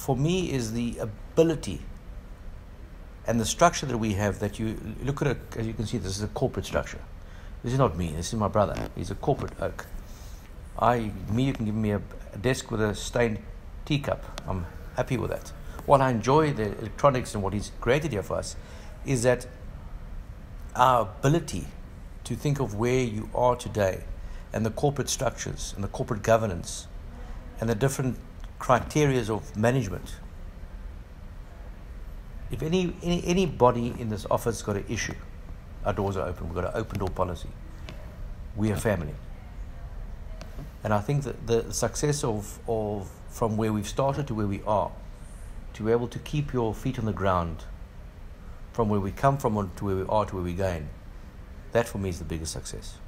for me, is the ability and the structure that we have that you look at it, as you can see, this is a corporate structure. This is not me, this is my brother. He's a corporate oak. I, me, you can give me a, a desk with a stained teacup. I'm happy with that. What I enjoy the electronics and what he's created here for us is that our ability to think of where you are today and the corporate structures and the corporate governance and the different criteria of management. If any, any anybody in this office got an issue, our doors are open. We've got an open door policy. We are family. And I think that the success of, of from where we've started to where we are, to be able to keep your feet on the ground from where we come from to where we are to where we're going, that for me is the biggest success.